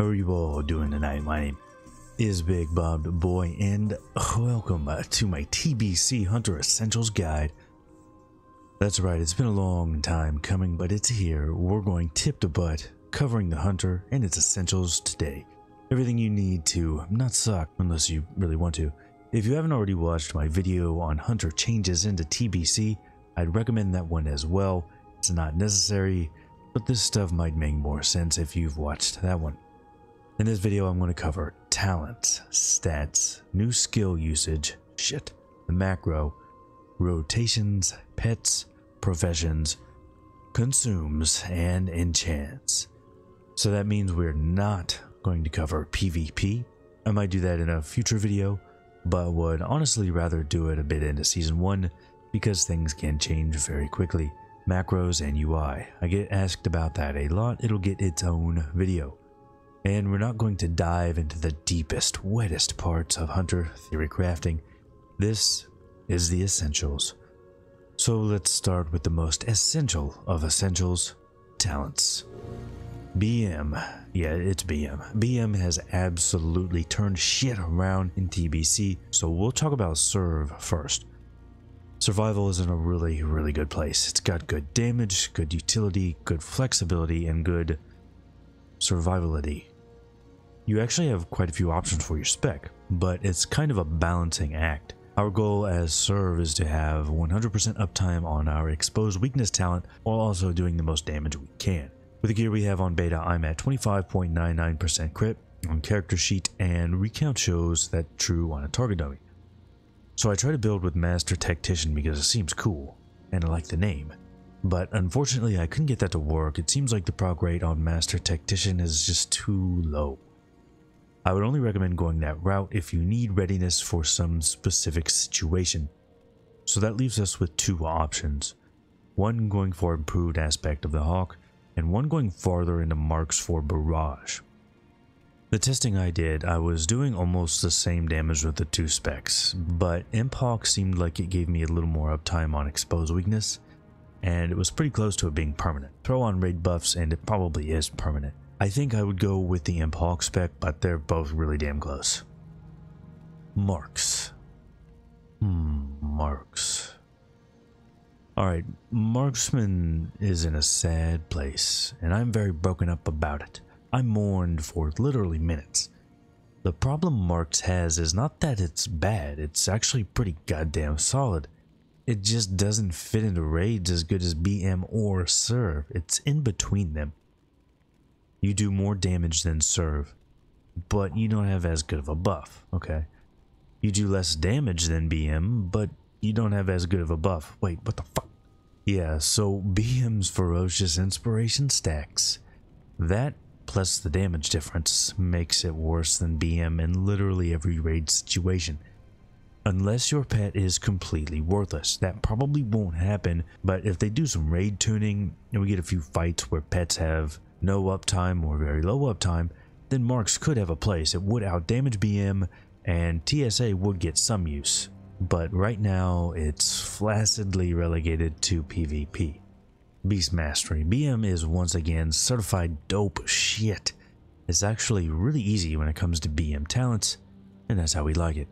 How are you all doing tonight? My name is Bigbobbedboi, and welcome to my TBC Hunter Essentials Guide. That's right, it's been a long time coming, but it's here. We're going tip to butt, covering the Hunter and its essentials today. Everything you need to not suck unless you really want to. If you haven't already watched my video on Hunter changes into TBC, I'd recommend that one as well. It's not necessary, but this stuff might make more sense if you've watched that one. In this video, I'm going to cover talents, stats, new skill usage, shit, the macro, rotations, pets, professions, consumes, and enchants. So that means we're not going to cover PvP. I might do that in a future video, but would honestly rather do it a bit into Season 1 because things can change very quickly. Macros and UI. I get asked about that a lot, it'll get its own video. And we're not going to dive into the deepest, wettest parts of Hunter theory crafting. This is the essentials. So let's start with the most essential of essentials talents. BM. Yeah, it's BM. BM has absolutely turned shit around in TBC, so we'll talk about Surv first. Survival is in a really, really good place. It's got good damage, good utility, good flexibility, and good survivability. You actually have quite a few options for your spec, but it's kind of a balancing act. Our goal as Surv is to have 100% uptime on our exposed weakness talent while also doing the most damage we can. With the gear we have on beta, I'm at 25.99% crit on character sheet and recount shows that true on a target dummy. So I try to build with Master Tactician because it seems cool, and I like the name. But unfortunately I couldn't get that to work, it seems like the proc rate on Master Tactician is just too low. I would only recommend going that route if you need readiness for some specific situation. So that leaves us with two options. One going for improved aspect of the Hawk, and one going farther into marks for Barrage. The testing I did, I was doing almost the same damage with the two specs, but Imp Hawk seemed like it gave me a little more uptime on exposed weakness, and it was pretty close to it being permanent. Throw on raid buffs and it probably is permanent. I think I would go with the Imp spec, but they're both really damn close. Marks. Hmm, marks. Alright, Marksman is in a sad place, and I'm very broken up about it. I mourned for literally minutes. The problem Marks has is not that it's bad, it's actually pretty goddamn solid. It just doesn't fit into raids as good as BM or Surv, it's in between them. You do more damage than Surv, but you don't have as good of a buff, okay? You do less damage than BM, but you don't have as good of a buff. Wait, what the fuck? Yeah, so BM's Ferocious Inspiration stacks. That plus the damage difference makes it worse than BM in literally every raid situation. Unless your pet is completely worthless. That probably won't happen, but if they do some raid tuning and we get a few fights where pets have no uptime or very low uptime, then Marks could have a place. It would outdamage BM and TSA would get some use but right now it's flaccidly relegated to PvP. Beast Mastery. BM is once again certified dope shit. It's actually really easy when it comes to BM talents, and that's how we like it.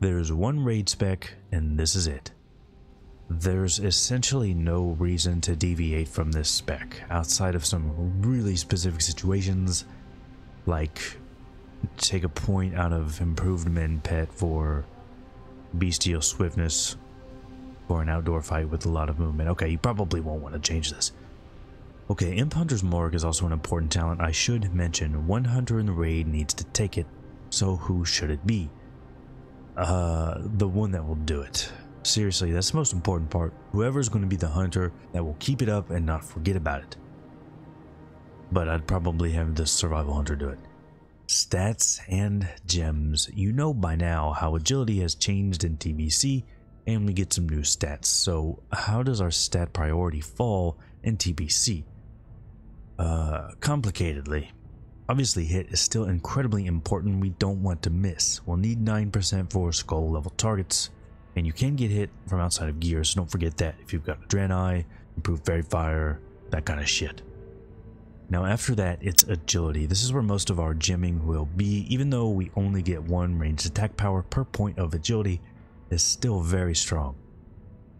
There's one raid spec, and this is it. There's essentially no reason to deviate from this spec, outside of some really specific situations, like take a point out of improved Mend Pet for bestial swiftness for an outdoor fight with a lot of movement. Okay, you probably won't want to change this. Okay, Imp Hunter's Mark is also an important talent I should mention. One hunter in the raid needs to take it, so who should it be? Uh, the one that will do it. Seriously, that's the most important part. Whoever is going to be the hunter that will keep it up and not forget about it. But I'd probably have the survival hunter do it. Stats and gems. You know by now how agility has changed in TBC and we get some new stats. So how does our stat priority fall in TBC? Uh, complicatedly. Obviously hit is still incredibly important we don't want to miss. We'll need 9% for skull level targets. And you can get hit from outside of gear, so don't forget that if you've got a Draenei, improved Faerie Fire, that kind of shit. Now after that, it's agility. This is where most of our gemming will be, even though we only get one ranged attack power per point of agility, is still very strong.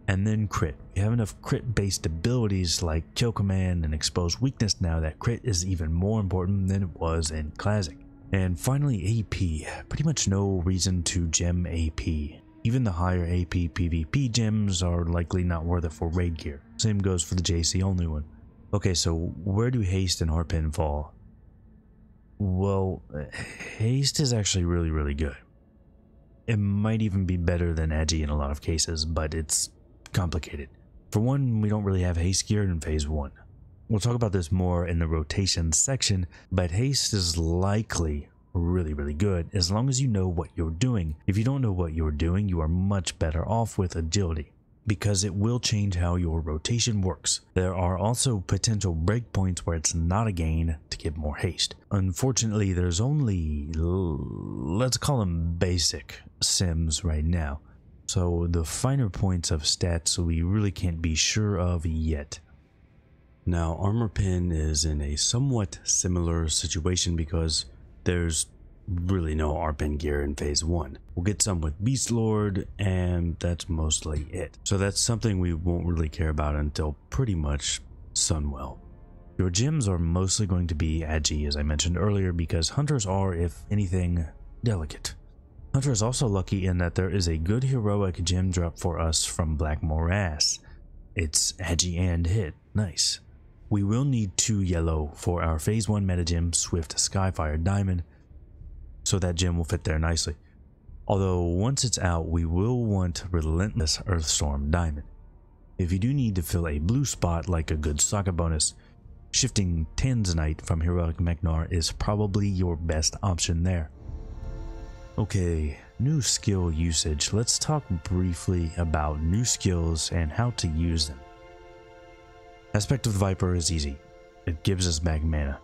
And then crit. We have enough crit based abilities like kill command and expose weakness now that crit is even more important than it was in classic. And finally AP, pretty much no reason to gem AP. Even the higher AP PvP gems are likely not worth it for raid gear. Same goes for the JC only one. Okay, so where do haste and ArPen fall? Well, haste is actually really, really good. It might even be better than agi in a lot of cases, but it's complicated. For one, we don't really have haste gear in phase 1. We'll talk about this more in the rotation section, but haste is likely really, really good as long as you know what you're doing. If you don't know what you're doing, you are much better off with agility because it will change how your rotation works. There are also potential breakpoints where it's not a gain to get more haste. Unfortunately, there's only, let's call them basic sims right now. So the finer points of stats we really can't be sure of yet. Now Armor Pen is in a somewhat similar situation because there's really no ArPen gear in phase 1. We'll get some with Beast Lord and that's mostly it. So that's something we won't really care about until pretty much Sunwell. Your gems are mostly going to be agi as I mentioned earlier because hunters are, if anything, delicate. Hunter is also lucky in that there is a good heroic gem drop for us from Black Morass. It's agi and hit, nice. We will need two yellow for our phase 1 meta gem Swift Skyfire Diamond so that gem will fit there nicely. Although once it's out, we will want Relentless Earthstorm Diamond. If you do need to fill a blue spot like a good socket bonus, shifting Tanzanite from Heroic Mechanar is probably your best option there. Okay, new skill usage. Let's talk briefly about new skills and how to use them. Aspect of the Viper is easy. It gives us back mana.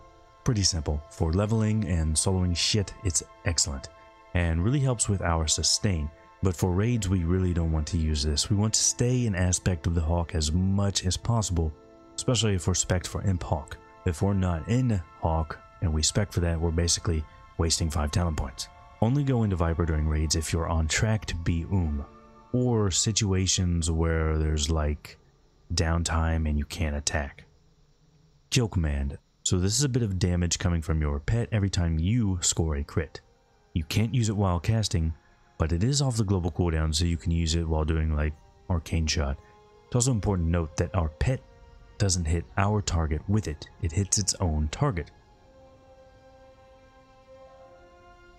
Pretty simple. For leveling and soloing shit, it's excellent. And really helps with our sustain. But for raids, we really don't want to use this. We want to stay in aspect of the Hawk as much as possible, especially if we're spec for Imp Hawk. If we're not in Hawk and we spec for that, we're basically wasting 5 talent points. Only go into Viper during raids if you're on track to be Um, or situations where there's like downtime and you can't attack. Kill command. So this is a bit of damage coming from your pet every time you score a crit. You can't use it while casting, but it is off the global cooldown so you can use it while doing like arcane shot. It's also important to note that our pet doesn't hit our target with it, it hits its own target.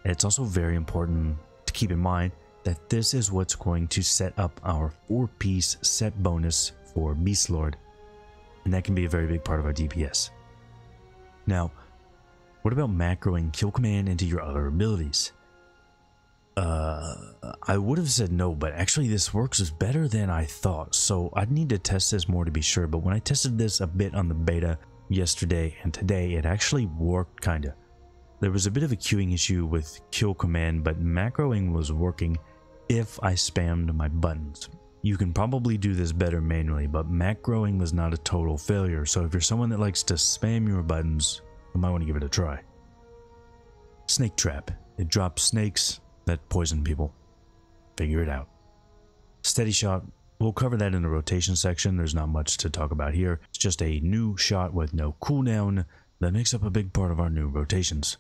It's also very important to keep in mind that this is what's going to set up our 4-piece set bonus for Beast Lord, and that can be a very big part of our DPS. Now, what about macroing kill command into your other abilities? Uh, I would have said no, but actually this works is better than I thought, so I'd need to test this more to be sure, but when I tested this a bit on the beta yesterday and today, it actually worked kinda. There was a bit of a queuing issue with kill command, but macroing was working if I spammed my buttons. You can probably do this better manually, but macroing was not a total failure, so if you're someone that likes to spam your buttons, you might want to give it a try. Snake Trap. It drops snakes that poison people. Figure it out. Steady Shot. We'll cover that in the rotation section. There's not much to talk about here. It's just a new shot with no cooldown that makes up a big part of our new rotations.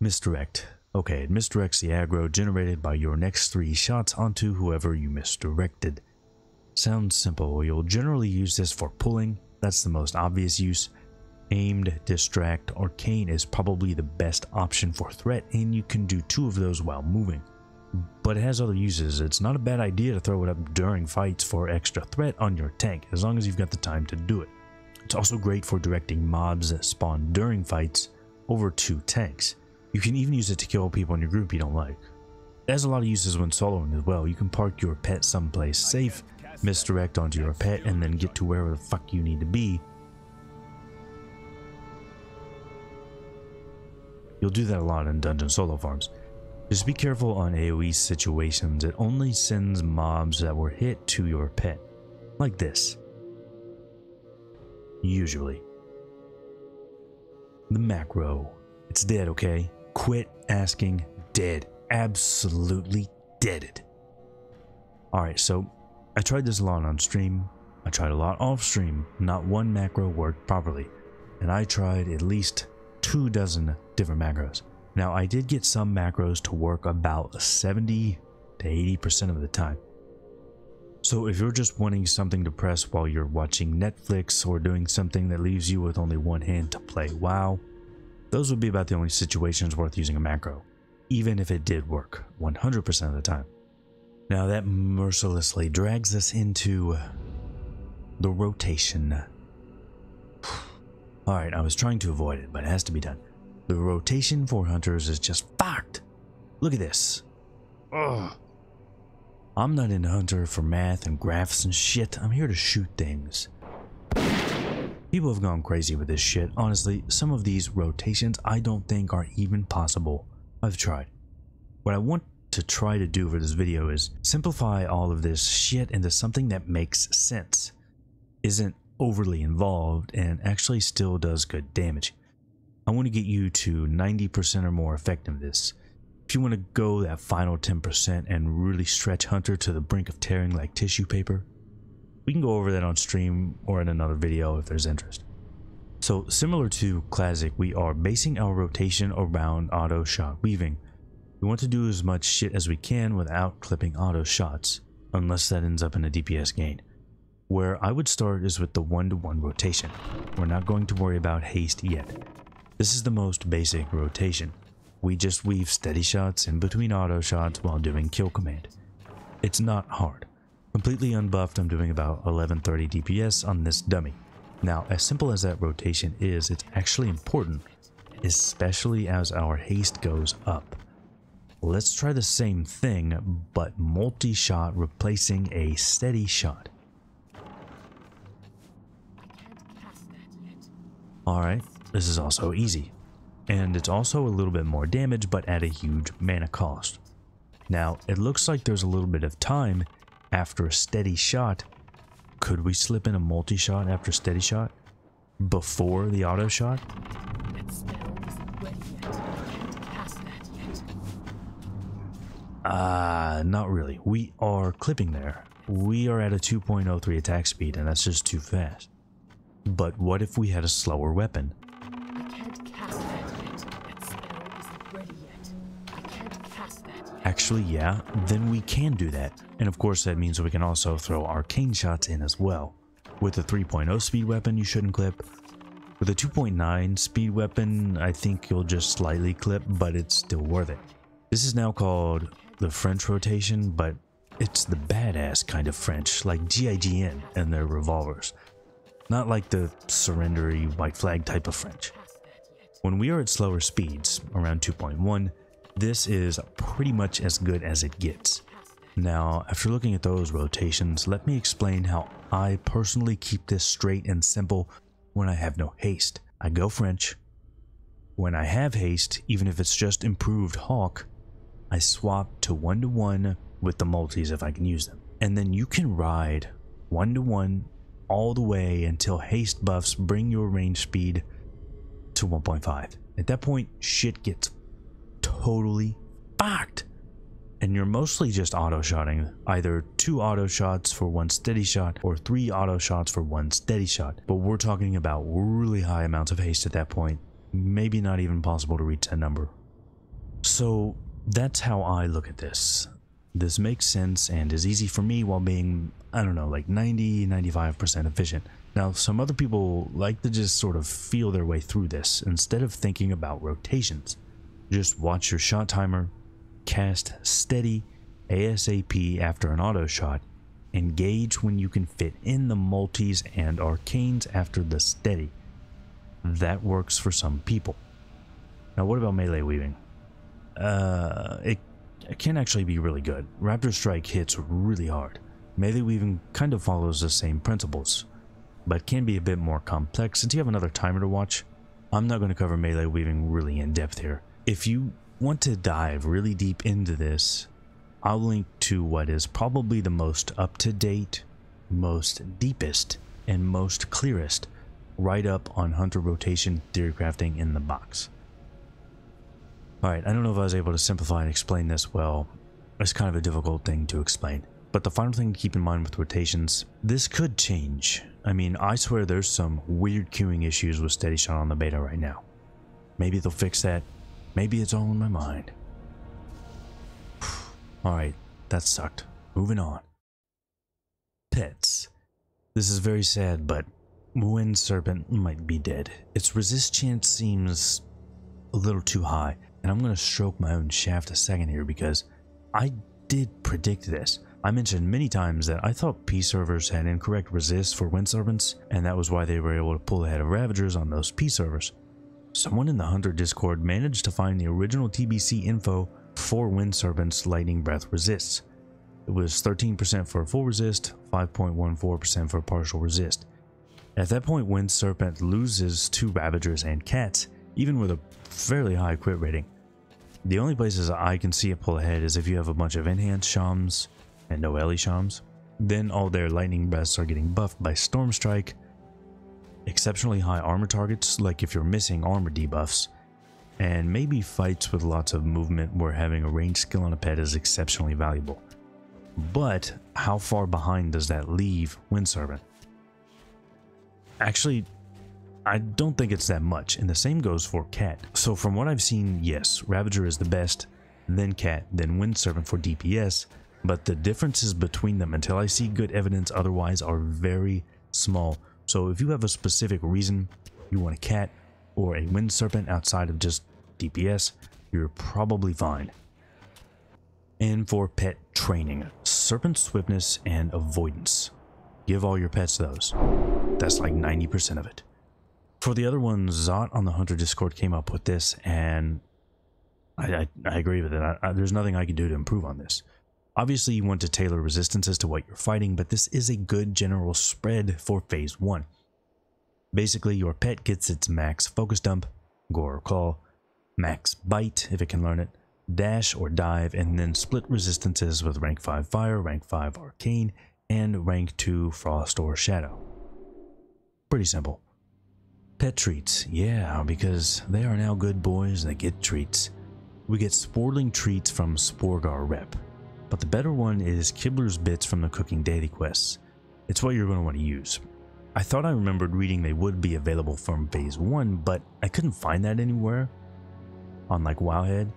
Misdirect. Okay, it misdirects the aggro generated by your next three shots onto whoever you misdirected. Sounds simple. You'll generally use this for pulling. That's the most obvious use. Aimed, Distract, Arcane is probably the best option for threat and you can do two of those while moving. But it has other uses. It's not a bad idea to throw it up during fights for extra threat on your tank, as long as you've got the time to do it. It's also great for directing mobs that spawn during fights over two tanks. You can even use it to kill people in your group you don't like. It has a lot of uses when soloing as well. You can park your pet someplace safe, misdirect onto your pet, and then get to wherever the fuck you need to be. You'll do that a lot in dungeon solo farms. Just be careful on AoE situations. It only sends mobs that were hit to your pet. Like this. Usually. The macro. It's dead, okay? Quit asking dead. Absolutely deaded. Alright, so I tried this a lot on stream. I tried a lot off stream. Not one macro worked properly. And I tried at least two dozen different macros. Now, I did get some macros to work about 70 to 80% of the time. So if you're just wanting something to press while you're watching Netflix or doing something that leaves you with only one hand to play WoW, those would be about the only situations worth using a macro, even if it did work 100% of the time. Now that mercilessly drags us into the rotation. Alright, I was trying to avoid it, but it has to be done. The rotation for hunters is just fucked. Look at this. Ugh. I'm not in Hunter for math and graphs and shit. I'm here to shoot things. People have gone crazy with this shit. Honestly, some of these rotations I don't think are even possible. I've tried. What I want to try to do for this video is simplify all of this shit into something that makes sense, isn't overly involved, and actually still does good damage. I want to get you to 90% or more effectiveness. If you want to go that final 10% and really stretch Hunter to the brink of tearing like tissue paper, we can go over that on stream or in another video if there's interest. So similar to Classic, we are basing our rotation around auto shot weaving. We want to do as much shit as we can without clipping auto shots, unless that ends up in a DPS gain. Where I would start is with the one-to-one -one rotation. We're not going to worry about haste yet. This is the most basic rotation we just weave steady shots in between auto shots while doing kill command. It's not hard. Completely unbuffed, I'm doing about 1130 DPS on this dummy. Now, as simple as that rotation is, it's actually important, especially as our haste goes up. Let's try the same thing, but multi-shot replacing a steady shot. Alright, this is also easy and it's also a little bit more damage but at a huge mana cost. Now, it looks like there's a little bit of time after a steady shot. Could we slip in a multi-shot after steady shot? Before the auto shot? Uh, not really. We are clipping there. We are at a 2.03 attack speed and that's just too fast. But what if we had a slower weapon? i can't cast that Actually, yeah, then we can do that. And of course that means we can also throw arcane shots in as well. With a 3.0 speed weapon, you shouldn't clip. With a 2.9 speed weapon, I think you'll just slightly clip, but it's still worth it. This is now called the French rotation, but it's the badass kind of French, like GIGN and their revolvers. Not like the surrendery white flag type of French. When we are at slower speeds, around 2.1, this is pretty much as good as it gets. Now, after looking at those rotations, let me explain how I personally keep this straight and simple when I have no haste. I go French. When I have haste, even if it's just improved Hawk, I swap to one to one with the multis if I can use them. And then you can ride one to one all the way until haste buffs bring your range speed to 1.5. At that point, shit gets totally fucked. And you're mostly just auto shotting, either two auto shots for one steady shot or three auto shots for one steady shot. But we're talking about really high amounts of haste at that point, maybe not even possible to reach that number. So that's how I look at this. This makes sense and is easy for me while being, I don't know, like 90 95% efficient. Now, some other people like to just sort of feel their way through this instead of thinking about rotations. Just watch your shot timer, cast steady ASAP after an auto shot, engage when you can fit in the multis and arcanes after the steady. That works for some people. Now what about melee weaving? Uh, it, it can actually be really good. Raptor Strike hits really hard. Melee weaving kind of follows the same principles, but can be a bit more complex since you have another timer to watch. I'm not going to cover melee weaving really in depth here, if you want to dive really deep into this, I'll link to what is probably the most up to date, most deepest, and most clearest write-up on Hunter rotation theory crafting in the box. Alright, I don't know if I was able to simplify and explain this well. It's kind of a difficult thing to explain. But the final thing to keep in mind with rotations, this could change. I mean, I swear there's some weird queuing issues with Steady Shot on the beta right now. Maybe they'll fix that. Maybe it's all in my mind. Alright, that sucked. Moving on. Pets. This is very sad, but Wind Serpent might be dead. Its resist chance seems a little too high, and I'm going to stroke my own shaft a second here because I did predict this. I mentioned many times that I thought P servers had incorrect resist for Wind Serpents, and that was why they were able to pull ahead of Ravagers on those P servers. Someone in the Hunter Discord managed to find the original TBC info for Wind Serpent's Lightning Breath resists. It was 13% for a full resist, 5.14% for partial resist. At that point, Wind Serpent loses to Ravagers and Cats, even with a fairly high crit rating. The only places I can see it pull ahead is if you have a bunch of enhanced Shams and no Ele Shams. Then all their lightning breaths are getting buffed by Storm Strike, exceptionally high armor targets, like if you're missing armor debuffs, and maybe fights with lots of movement where having a ranged skill on a pet is exceptionally valuable. But how far behind does that leave Wind Serpent? Actually, I don't think it's that much, and the same goes for Cat. So from what I've seen, yes, Ravager is the best, then Cat, then Wind Serpent for DPS, but the differences between them until I see good evidence otherwise are very small. So if you have a specific reason you want a Cat or a Wind Serpent outside of just DPS, you're probably fine. And for pet training, Serpent Swiftness and Avoidance. Give all your pets those. That's like 90% of it. For the other one, Zot on the Hunter Discord came up with this, and I, I, I agree with it. I, there's nothing I can do to improve on this. Obviously, you want to tailor resistances to what you're fighting, but this is a good general spread for Phase 1. Basically, your pet gets its max Focus Dump, Gore or Claw, max Bite if it can learn it, Dash or Dive, and then split resistances with Rank 5 Fire, Rank 5 Arcane, and Rank 2 Frost or Shadow. Pretty simple. Pet treats, yeah, because they are now good boys and they get treats. We get Sporeling treats from Sporeggar Rep, but the better one is Kibler's Bits from the Cooking Daily Quests. It's what you're going to want to use. I thought I remembered reading they would be available from Phase 1, but I couldn't find that anywhere on like Wowhead,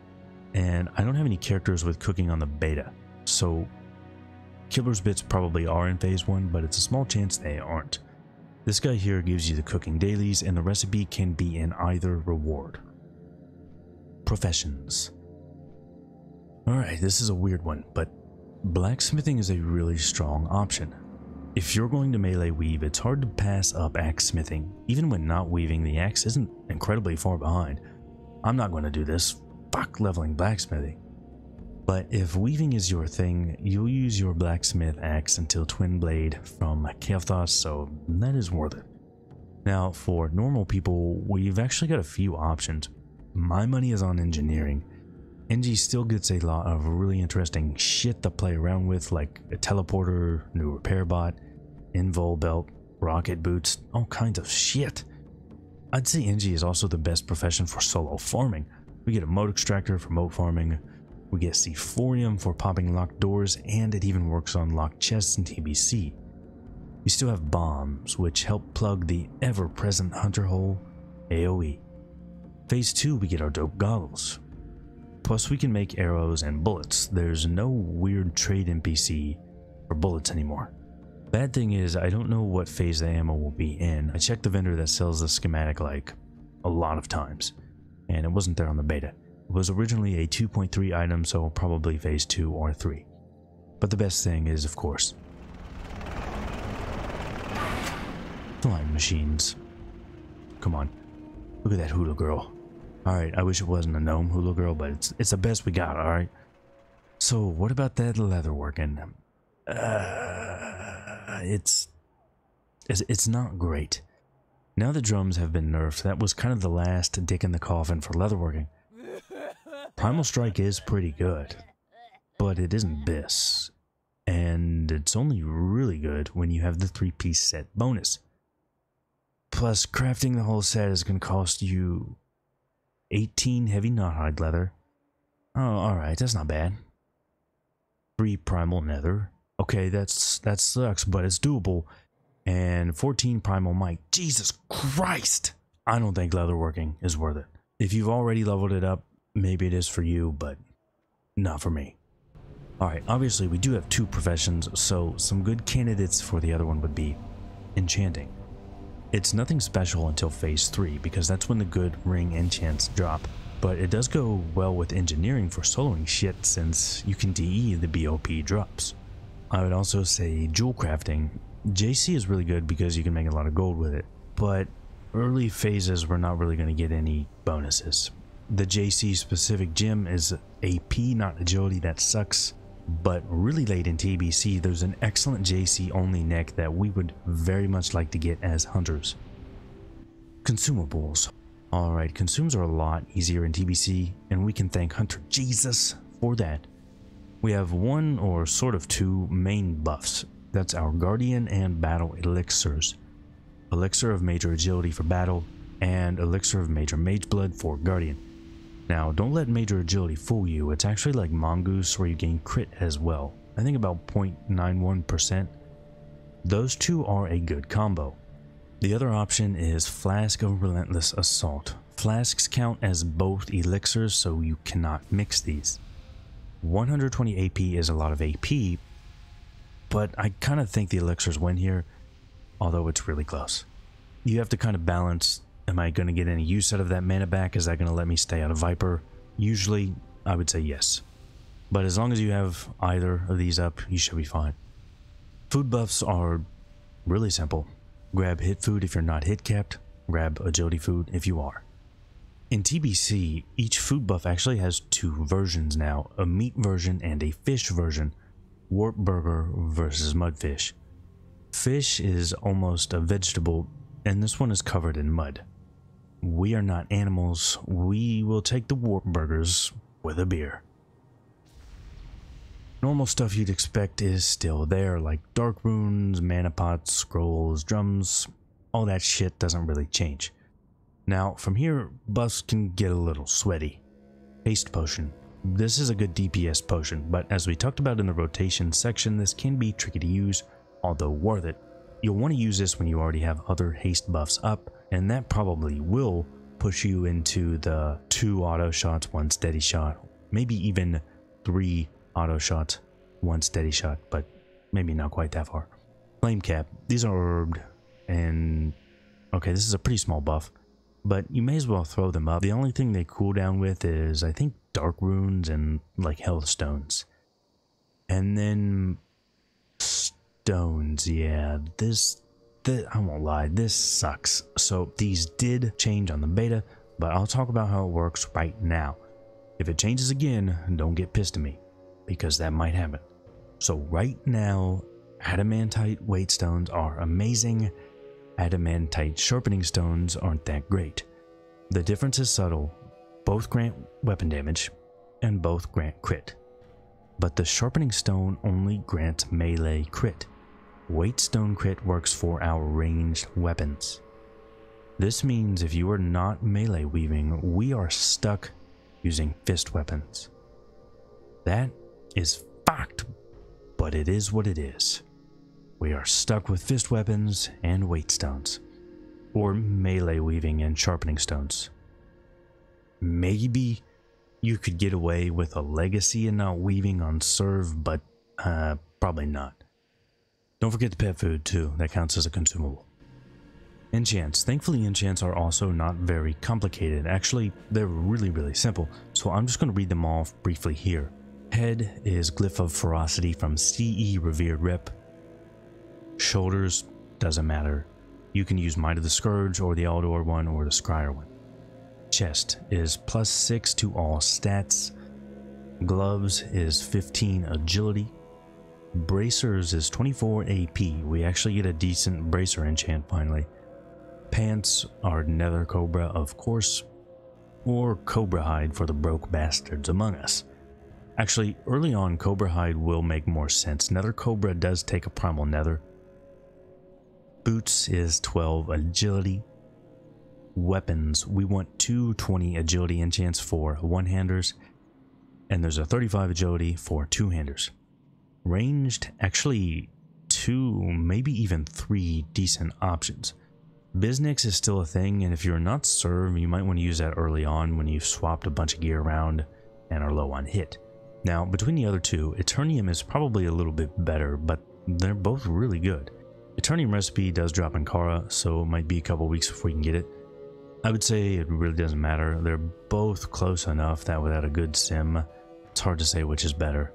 and I don't have any characters with cooking on the beta, so Kibler's Bits probably are in Phase 1, but it's a small chance they aren't. This guy here gives you the cooking dailies, and the recipe can be in either reward. Professions. Alright, this is a weird one, but blacksmithing is a really strong option. If you're going to melee weave, it's hard to pass up axe smithing. Even when not weaving, the axe isn't incredibly far behind. I'm not going to do this. Fuck leveling blacksmithing. But if weaving is your thing, you'll use your blacksmith axe until Twin Blade from Kael'thas, so that is worth it. Now, for normal people, we've actually got a few options. My money is on engineering. NG still gets a lot of really interesting shit to play around with, like a teleporter, new repair bot, invul belt, rocket boots, all kinds of shit. I'd say NG is also the best profession for solo farming. We get a mote extractor for mote farming, we get Seaforium for popping locked doors, and it even works on locked chests in TBC. We still have bombs, which help plug the ever-present hunter hole, AoE. Phase 2 we get our dope goggles. Plus we can make arrows and bullets, there's no weird trade NPC for bullets anymore. Bad thing is, I don't know what phase the ammo will be in. I checked the vendor that sells the schematic like a lot of times, and it wasn't there on the beta was originally a 2.3 item, so probably phase 2 or 3. But the best thing is, of course, flying machines. Come on, look at that hula girl. Alright, I wish it wasn't a gnome hula girl, but it's, it's the best we got, alright? So, what about that leather working? Uh, it's, it's, it's not great. Now the drums have been nerfed, that was kind of the last dick in the coffin for leatherworking. Primal Strike is pretty good, but it isn't this. And it's only really good when you have the three piece set bonus. Plus, crafting the whole set is going to cost you 18 heavy knot leather. Oh, alright, that's not bad. 3 primal nether. Okay, that's that sucks, but it's doable. And 14 primal might. Jesus Christ! I don't think leatherworking is worth it. If you've already leveled it up, maybe it is for you, but not for me. Alright, obviously we do have two professions, so some good candidates for the other one would be enchanting. It's nothing special until phase 3 because that's when the good ring enchants drop, but it does go well with engineering for soloing shit since you can DE the BOP drops. I would also say jewel crafting. JC is really good because you can make a lot of gold with it, but early phases we're not really going to get any bonuses. The JC specific gem is AP, not agility, that sucks. But really late in TBC, there's an excellent JC only neck that we would very much like to get as hunters. Consumables. Alright, consumes are a lot easier in TBC, and we can thank Hunter Jesus for that. We have one or sort of two main buffs. That's our Guardian and Battle Elixirs. Elixir of Major Agility for Battle, and Elixir of Major Mage Blood for Guardian. Now, don't let Major Agility fool you, it's actually like Mongoose where you gain crit as well. I think about 0.91%. Those two are a good combo. The other option is Flask of Relentless Assault. Flasks count as both elixirs, so you cannot mix these. 120 AP is a lot of AP, but I kind of think the elixirs win here, although it's really close. You have to kind of balance Am I going to get any use out of that mana back? Is that going to let me stay out of Viper? Usually, I would say yes. But as long as you have either of these up, you should be fine. Food buffs are really simple. Grab hit food if you're not hit capped, grab agility food if you are. In TBC, each food buff actually has two versions now, a meat version and a fish version, Warp Burger versus Mudfish. Fish is almost a vegetable, and this one is covered in mud. We are not animals. We will take the warp burgers with a beer. Normal stuff you'd expect is still there, like dark runes, mana pots, scrolls, drums. All that shit doesn't really change. Now, from here, buffs can get a little sweaty. Haste Potion. This is a good DPS potion, but as we talked about in the rotation section, this can be tricky to use, although worth it. You'll want to use this when you already have other haste buffs up, and that probably will push you into the two auto shots, one steady shot, maybe even three auto shots, one steady shot, but maybe not quite that far. Flame cap, these are herbed, and okay, this is a pretty small buff, but you may as well throw them up. The only thing they cool down with is, I think, dark runes and like health stones. And then stones, yeah, this I won't lie, this sucks. So these did change on the beta, but I'll talk about how it works right now. If it changes again, don't get pissed at me, because that might happen. So right now, adamantite weight stones are amazing. Adamantite sharpening stones aren't that great. The difference is subtle. Both grant weapon damage, and both grant crit. But the sharpening stone only grants melee crit. Weight Stone Crit works for our ranged weapons. This means if you are not melee weaving, we are stuck using fist weapons. That is fucked, but it is what it is. We are stuck with fist weapons and weight stones, or melee weaving and sharpening stones. Maybe you could get away with a legacy and not weaving on surv, but uh, probably not. Don't forget the pet food too, that counts as a consumable. Enchants. Thankfully enchants are also not very complicated. Actually, they're really really simple, so I'm just going to read them off briefly here. Head is Glyph of Ferocity from CE Revered Rep. Shoulders, doesn't matter. You can use Might of the Scourge or the Aldor one or the Scryer one. Chest is plus 6 to all stats. Gloves is 15 agility. Bracers is 24 AP. We actually get a decent bracer enchant finally. Pants are Nether Cobra, of course, or Cobra Hide for the broke bastards among us. Actually, early on, Cobra Hide will make more sense. Nether Cobra does take a primal nether. Boots is 12 agility. weapons, we want 220 agility enchants for one-handers, and there's a 35 agility for two-handers. Ranged, actually two, maybe even three decent options. Biznicks is still a thing, and if you're not surv, you might want to use that early on when you've swapped a bunch of gear around and are low on hit. Now, between the other two, Eternium is probably a little bit better, but they're both really good. Eternium recipe does drop in Kara, so it might be a couple weeks before you can get it. I would say it really doesn't matter. They're both close enough that without a good sim, it's hard to say which is better.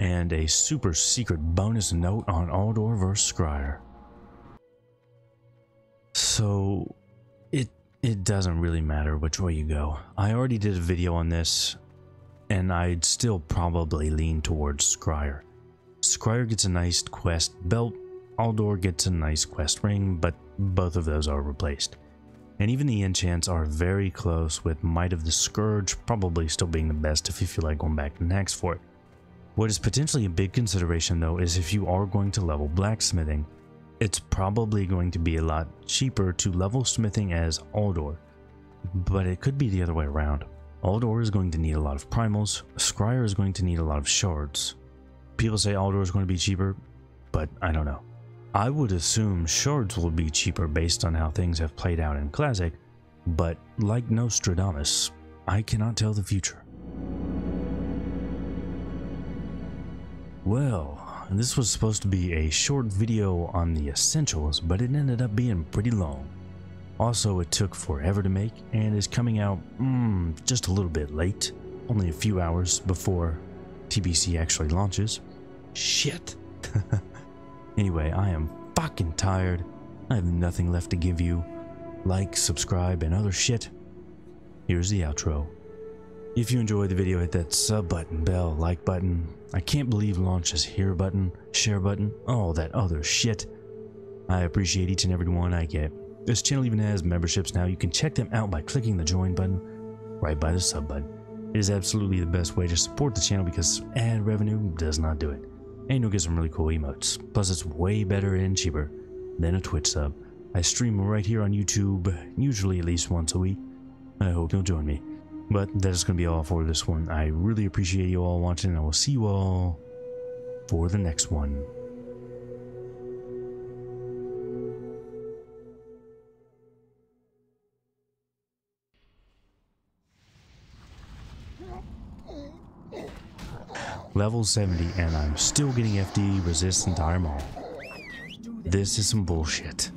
And a super secret bonus note on Aldor vs. Scryer. So, it it doesn't really matter which way you go. I already did a video on this, and I'd still probably lean towards Scryer. Scryer gets a nice quest belt, Aldor gets a nice quest ring, but both of those are replaced. And even the enchants are very close, with Might of the Scourge probably still being the best if you feel like going back Naxx for it. What is potentially a big consideration though is if you are going to level blacksmithing, it's probably going to be a lot cheaper to level smithing as Aldor, but it could be the other way around. Aldor is going to need a lot of primals, Scryer is going to need a lot of shards. People say Aldor is going to be cheaper, but I don't know. I would assume shards will be cheaper based on how things have played out in Classic, but like Nostradamus, I cannot tell the future. Well, this was supposed to be a short video on the essentials, but it ended up being pretty long. Also, it took forever to make and is coming out mm, just a little bit late, only a few hours before TBC actually launches. Shit. Anyway, I am fucking tired. I have nothing left to give you. Like, subscribe, and other shit. Here's the outro. If you enjoyed the video, hit that sub button, bell, like button. I can't believe launches here button, share button, all that other shit. I appreciate each and every one I get. This channel even has memberships now. You can check them out by clicking the join button right by the sub button. It is absolutely the best way to support the channel because ad revenue does not do it and you'll get some really cool emotes. Plus, it's way better and cheaper than a Twitch sub. I stream right here on YouTube, usually at least once a week. I hope you'll join me. But that is going to be all for this one. I really appreciate you all watching, I will see you all for the next one. level 70 and I'm still getting FD resistant maul. This is some bullshit.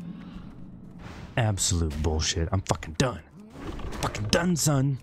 Absolute bullshit. I'm fucking done. Fucking done, son.